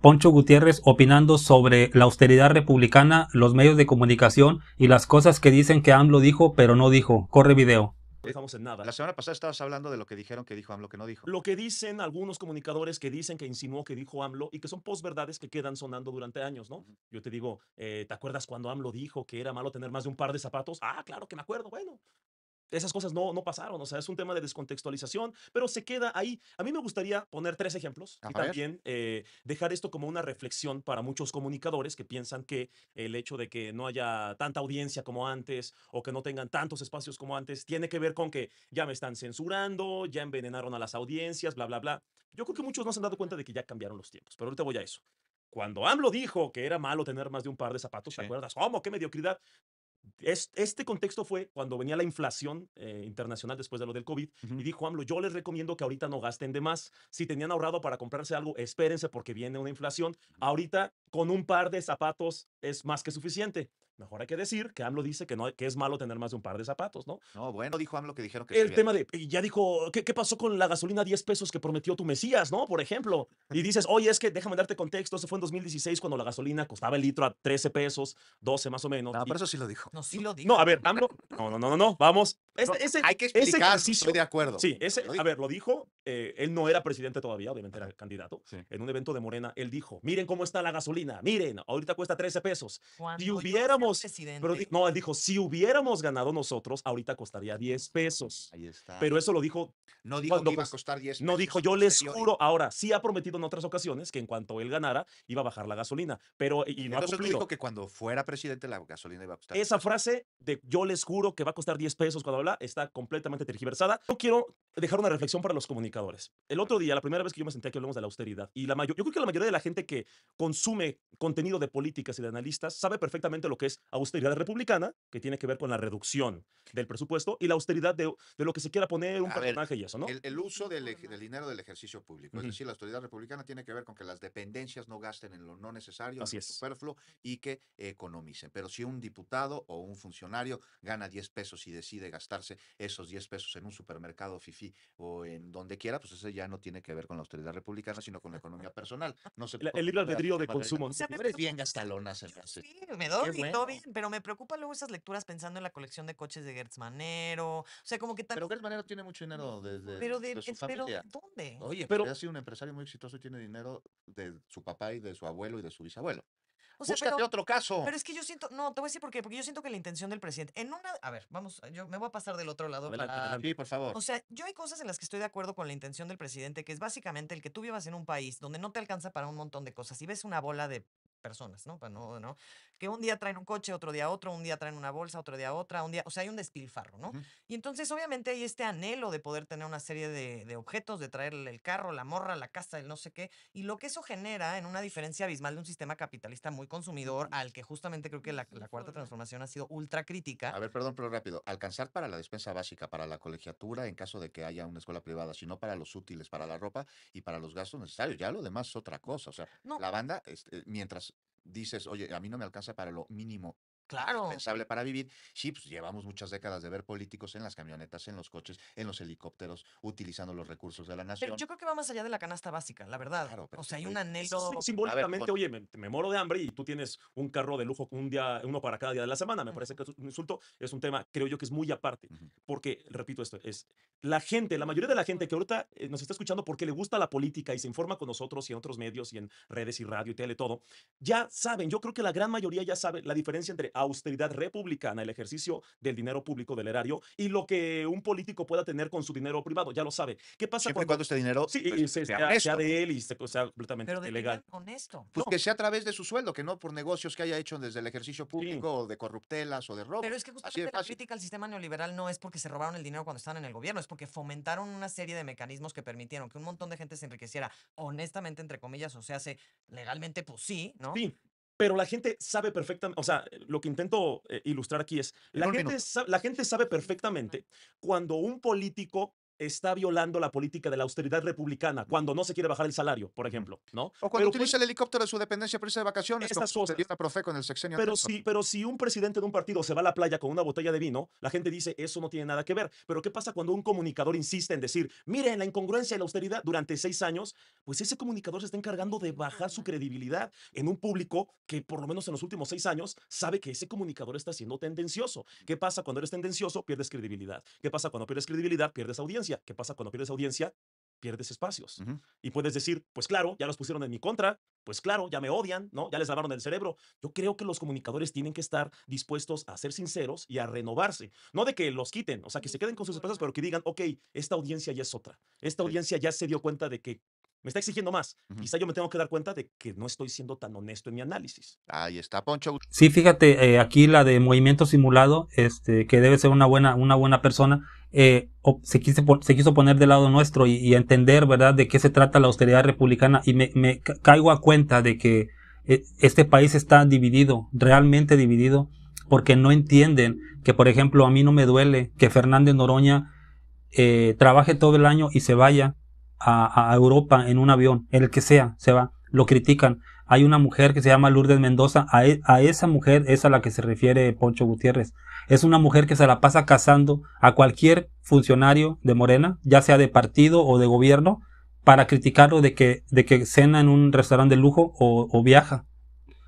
Poncho Gutiérrez opinando sobre la austeridad republicana, los medios de comunicación y las cosas que dicen que AMLO dijo pero no dijo. Corre video. No estamos en nada. La semana pasada estabas hablando de lo que dijeron que dijo AMLO que no dijo. Lo que dicen algunos comunicadores que dicen que insinuó que dijo AMLO y que son posverdades que quedan sonando durante años, ¿no? Yo te digo, eh, ¿te acuerdas cuando AMLO dijo que era malo tener más de un par de zapatos? Ah, claro que me acuerdo. Bueno, esas cosas no, no pasaron, o sea, es un tema de descontextualización, pero se queda ahí. A mí me gustaría poner tres ejemplos A y ver. también eh, dejar esto como una reflexión para muchos comunicadores que piensan que el hecho de que no haya tanta audiencia como antes o que no tengan tantos espacios como antes tiene que ver con que ya me están censurando, ya envenenaron a las audiencias, bla, bla, bla. Yo creo que muchos no se han dado cuenta de que ya cambiaron los tiempos, pero ahorita voy a eso. Cuando AMLO dijo que era malo tener más de un par de zapatos, ¿te Sí. acuerdas? ¿Cómo? ¿Qué mediocridad? Es- este contexto fue cuando venía la inflación eh, internacional después de lo del COVID Ujú. y dijo AMLO, yo les recomiendo que ahorita no gasten de más. Si tenían ahorrado para comprarse algo, espérense porque viene una inflación. Ahorita con un par de zapatos es más que suficiente. Mejor hay que decir que AMLO dice que, no, que es malo tener más de un par de zapatos, ¿no? No, bueno, dijo AMLO que dijeron que El tema de, ya dijo, ¿qué, qué pasó con la gasolina 10 pesos que prometió tu Mesías, no? Por ejemplo. Y dices, oye, es que déjame darte contexto, eso fue en 2016 cuando la gasolina costaba el litro a 13 pesos, 12 más o menos. No, y- pero eso sí lo dijo. No, sí lo digo. no, a ver, AMLO. No, no, no, no, no. Vamos. No, ese, Hay que ese explicar, ejercicio. estoy de acuerdo. Sí, ese, a ver, lo dijo. eh, él no era presidente todavía, obviamente era candidato. Sí. En un evento de Morena, él dijo: Miren cómo está la gasolina, miren, ahorita cuesta 13 pesos. Cuando Si hubiéramos. presidente, Pero no, él dijo: Si hubiéramos ganado nosotros, ahorita costaría 10 pesos. Ahí está. Pero eso lo dijo no dijo cuando que iba a costar 10 no pesos, dijo, yo les serio, juro, ahora sí ha prometido en otras ocasiones que en cuanto él ganara iba a bajar la gasolina, pero y no ha Entonces no cumplido. dijo que cuando fuera presidente la gasolina iba a costar. Esa frase de yo les juro que va a costar 10 pesos cuando habla está completamente tergiversada. Yo quiero dejar una reflexión para los comunicadores. El otro día, la primera vez que yo me senté aquí hablamos de la austeridad y la mayor, yo creo que la mayoría de la gente que consume contenido de políticas y de analistas sabe perfectamente lo que es austeridad republicana, que tiene que ver con la reducción del presupuesto y la austeridad de, de lo que se quiera poner un A ver, personaje y eso, ¿no? El, el uso del, del dinero del ejercicio público. Ujú. Es decir, la autoridad republicana tiene que ver con que las dependencias no gasten en lo no necesario, Así en lo superfluo y que economicen. Pero si un diputado o un funcionario gana 10 pesos y decide gastarse esos 10 pesos en un supermercado FIFI o en donde quiera, pues ese ya no tiene que ver con la autoridad republicana, sino con la economía personal. No se El- el libre albedrío de consumo. O sea, eres bien gastalona, se me hace. Sí, me doy, Qué y todo bueno. bien, pero me preocupa luego esas lecturas pensando en la colección de coches de Gertz Manero. O sea, como que Pero también. Gertz Manero tiene mucho dinero desde Pero de, su es- pero familia. ¿dónde? Oye, Pero- pero ha sido un empresario muy exitoso y tiene dinero de su papá y de su abuelo y de su bisabuelo. O sea, Búscate pero, otro caso. pero es que yo siento, no, te voy a decir por qué, porque yo siento que la intención del presidente, en una, a ver, vamos, yo me voy a pasar del otro lado Adelante, para, adelante. Sí, por favor. O sea, yo hay cosas en las que estoy de acuerdo con la intención del presidente, que es básicamente el que tú vivas en un país donde no te alcanza para un montón de cosas y ves una bola de personas, ¿no? Pa- no, ¿no? Que un día traen un coche, otro día otro, un día traen una bolsa, otro día otra, un día, o sea, hay un despilfarro, ¿no? Y entonces obviamente hay este anhelo de poder tener una serie de, de objetos, de traerle el carro, la morra, la casa, el no sé qué, y lo que eso genera en una diferencia abismal de un sistema capitalista muy consumidor al que justamente creo que la, la cuarta transformación ha sido ultra crítica. A ver, perdón, pero rápido. Alcanzar para la despensa básica, para la colegiatura en caso de que haya una escuela privada, sino para los útiles, para la ropa y para los gastos necesarios. Ya lo demás es otra cosa. O sea, No. la banda, este, mientras dices, oye, a mí no me alcanza para lo mínimo Claro. indispensable para vivir, sí, pues llevamos muchas décadas de ver políticos en las camionetas, en los coches, en los helicópteros, utilizando los recursos de la Pero nación. yo creo que va más allá de la canasta básica, la verdad. Claro, pero o sea, hay un anhelo. Sí, simbólicamente, oye, me, me muero de hambre y tú tienes un carro de lujo un día, uno para cada día de la semana. Me parece que es un insulto, es un tema, creo yo, que es muy aparte. Porque, repito esto, es la gente, la mayoría de la gente que ahorita eh, nos está escuchando porque le gusta la política y se informa con nosotros y en otros medios y en redes y radio y tele, todo, ya saben, yo creo que la gran mayoría ya sabe la diferencia entre austeridad republicana, el ejercicio del dinero público del erario, y lo que un político pueda tener con su dinero privado, ya lo sabe. ¿Qué pasa Siempre cuando... cuando este dinero Sí, pues, y se- sea de él y se- sea completamente pero de legal. legal honesto. Pues No. que sea a través de su sueldo, que no por negocios que haya hecho desde el ejercicio público o de corruptelas o de robo. Pero es que justamente la crítica al sistema neoliberal no es porque se robaron el dinero cuando estaban en el gobierno, es porque fomentaron una serie de mecanismos que permitieron que un montón de gente se enriqueciera honestamente, entre comillas, o sea, se legalmente, pues sí, ¿no? Sí, pero la gente sabe perfectamente, o sea, lo que intento eh, ilustrar aquí es, la gente, la gente sabe perfectamente cuando un político está violando la política de la austeridad republicana cuando no se quiere bajar el salario, por ejemplo, ¿no? O cuando Pero utiliza el helicóptero de su dependencia para irse de vacaciones, Estas cosas. Profeco en el sexenio Pero anterior. si, pero si un presidente de un partido se va a la playa con una botella de vino, la gente dice, eso no tiene nada que ver. Pero ¿qué pasa cuando un comunicador insiste en decir, miren la incongruencia y la austeridad durante seis años? Pues ese comunicador se está encargando de bajar su credibilidad en un público que por lo menos en los últimos seis años sabe que ese comunicador está siendo tendencioso. ¿Qué pasa cuando eres tendencioso? Pierdes credibilidad. ¿Qué pasa cuando pierdes credibilidad? Pierdes audiencia. ¿Qué pasa cuando pierdes audiencia? Pierdes espacios. Y puedes decir, pues claro, ya los pusieron en mi contra, pues claro, ya me odian, ¿no? Ya les lavaron el cerebro. Yo creo que los comunicadores tienen que estar dispuestos a ser sinceros y a renovarse. No de que los quiten, o sea, que se queden con sus espacios, pero que digan, ok, esta audiencia ya es otra. Esta audiencia ya se dio cuenta de que me está exigiendo más. Ujú. Quizá yo me tengo que dar cuenta de que no estoy siendo tan honesto en mi análisis. Ahí está, Poncho. Sí, fíjate, eh, aquí la de movimiento simulado, este, que debe ser una buena, una buena persona, eh, se, quiso, se quiso poner del lado nuestro y, y entender, ¿verdad?, de qué se trata la austeridad republicana y me, me ca- caigo a cuenta de que eh, este país está dividido, realmente dividido, porque no entienden que, por ejemplo, a mí no me duele que Fernández Noroña eh, trabaje todo el año y se vaya a, Europa en un avión, el que sea, se va, lo critican. Hay una mujer que se llama Lourdes Mendoza, a, e- a esa mujer es a la que se refiere Poncho Gutiérrez. Es una mujer que se la pasa casando a cualquier funcionario de Morena, ya sea de partido o de gobierno, para criticarlo de que, de que cena en un restaurante de lujo o, o viaja.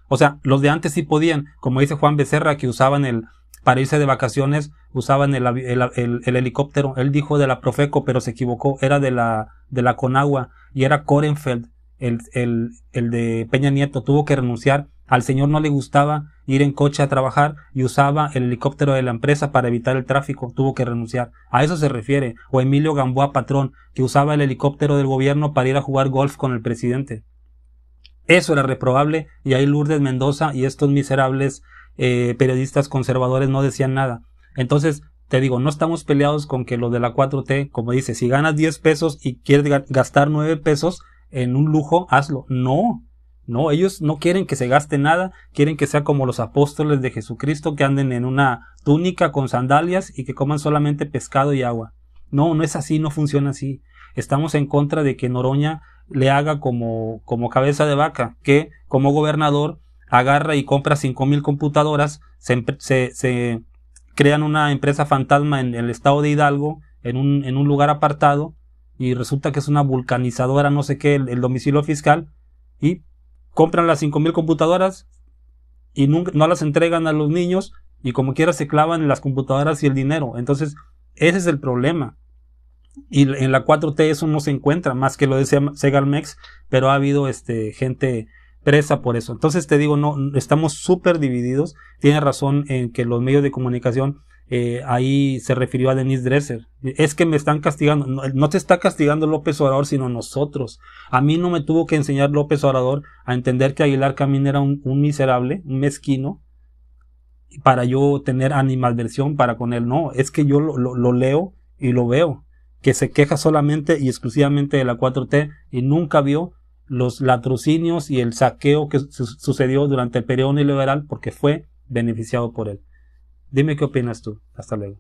O sea, los de antes sí podían, como dice Juan Becerra, que usaban el, para irse de vacaciones, usaban el, el, el- el helicóptero. Él dijo de la Profeco, pero se equivocó, era de la, Conagua, y era Korenfeld, el, el, el de Peña Nieto, tuvo que renunciar. Al señor no le gustaba ir en coche a trabajar y usaba el helicóptero de la empresa para evitar el tráfico, tuvo que renunciar. A eso se refiere. O Emilio Gamboa Patrón, que usaba el helicóptero del gobierno para ir a jugar golf con el presidente. Eso era reprobable y ahí Lourdes Mendoza y estos miserables eh, periodistas conservadores no decían nada. Entonces, te digo, no estamos peleados con que lo de la 4T, como dice, si ganas 10 pesos y quieres ga- gastar 9 pesos en un lujo, hazlo. No, no, ellos no quieren que se gaste nada, quieren que sea como los apóstoles de Jesucristo que anden en una túnica con sandalias y que coman solamente pescado y agua. No, no es así, no funciona así. Estamos en contra de que Noroña le haga como, como cabeza de vaca, que como gobernador agarra y compra cinco mil computadoras, se, se, crean una empresa fantasma en el estado de Hidalgo, en un, en un lugar apartado, y resulta que es una vulcanizadora, no sé qué, el, domicilio fiscal, y compran las cinco mil computadoras y nunca, no las entregan a los niños, y como quiera se clavan las computadoras y el dinero. Entonces, ese es el problema. Y en la 4T eso no se encuentra, más que lo de Segalmex, pero ha habido este, gente presa por eso. Entonces te digo, no, estamos súper divididos. Tiene razón en que los medios de comunicación, eh, ahí se refirió a Denise Dresser. Es que me están castigando. No, no te está castigando López Obrador, sino nosotros. A mí no me tuvo que enseñar López Obrador a entender que Aguilar Camín era un, miserable, un mezquino, para yo tener animadversión para con él. No, es que yo lo- lo leo y lo veo. Que se queja solamente y exclusivamente de la 4T y nunca vio los latrocinios y el saqueo que su- sucedió durante el periodo neoliberal porque fue beneficiado por él. Dime qué opinas tú. Hasta luego.